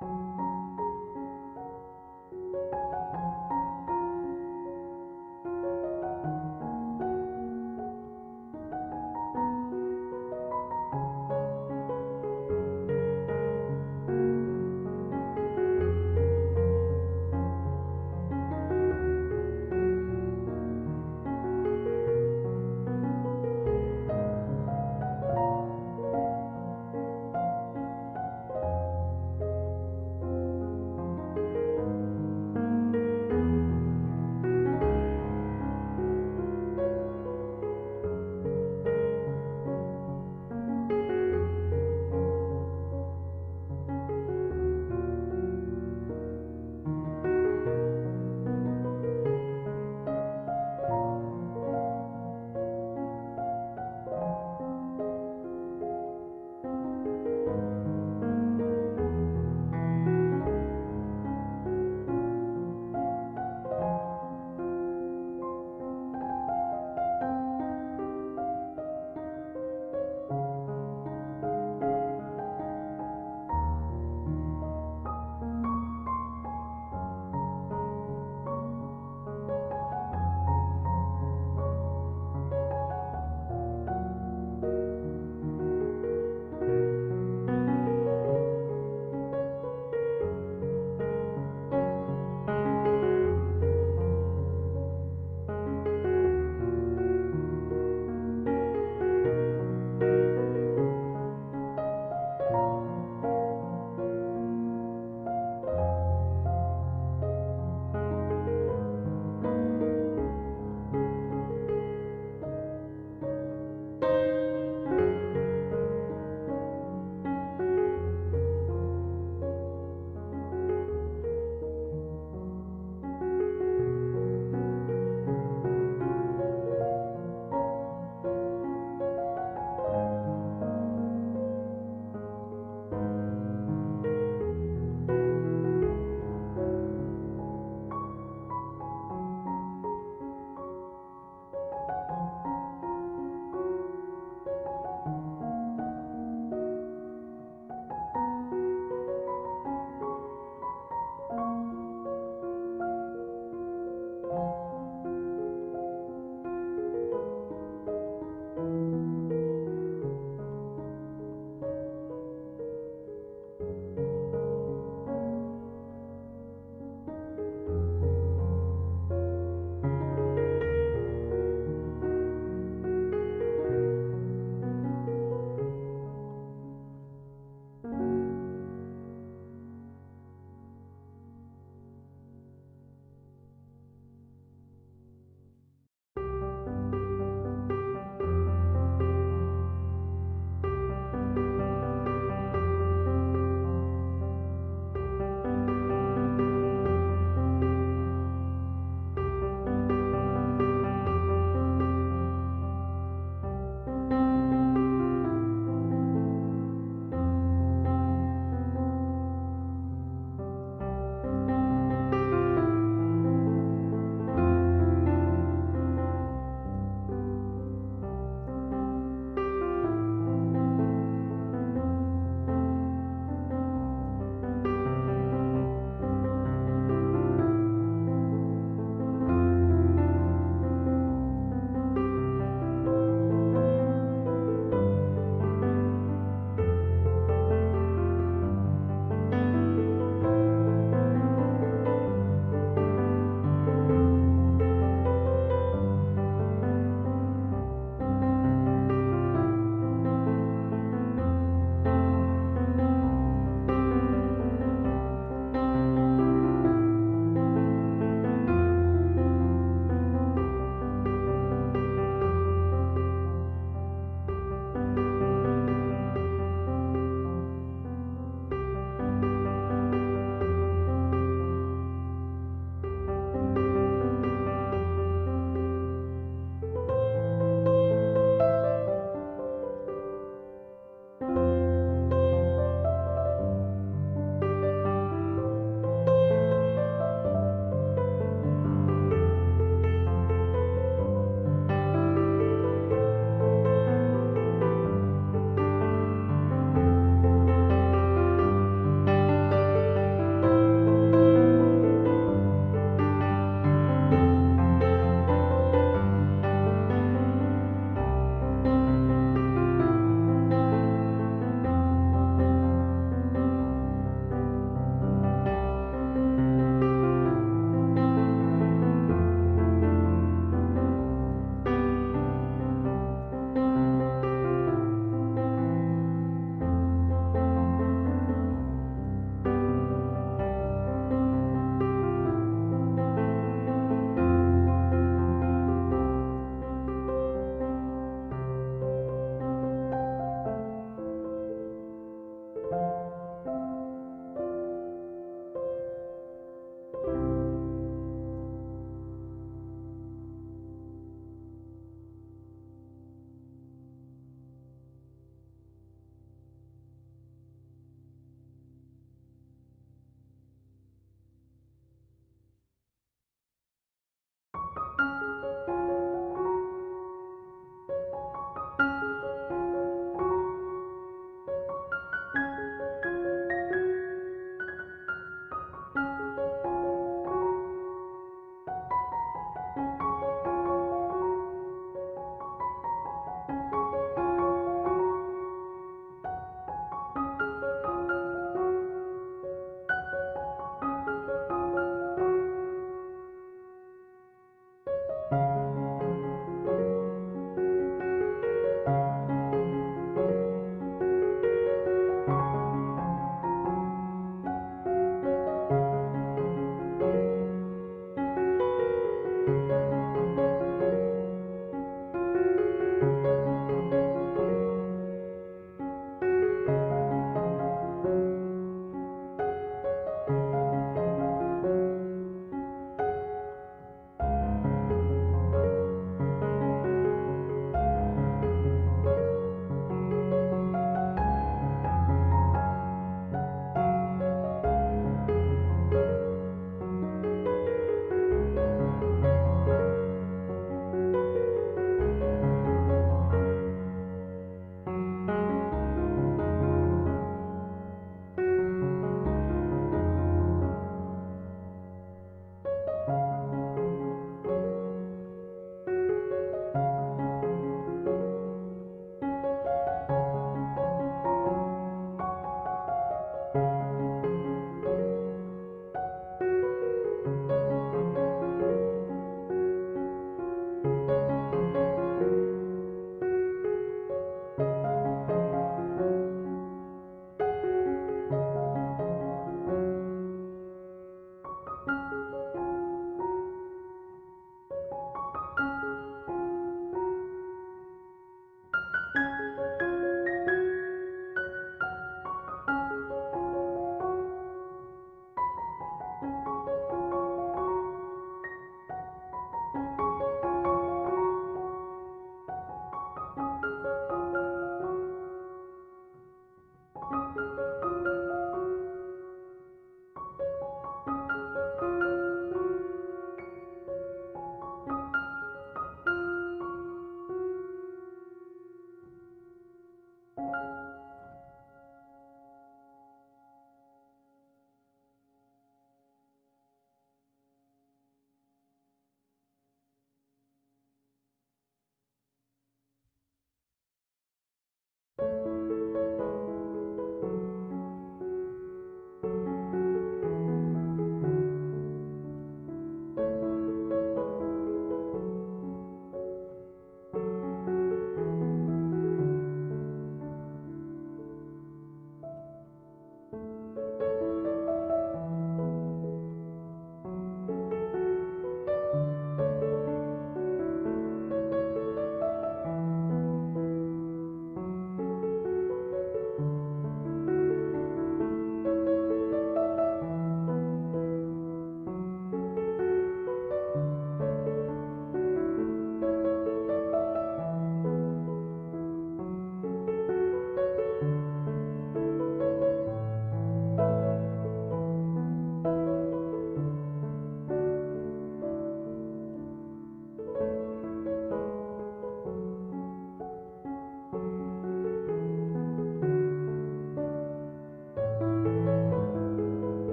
you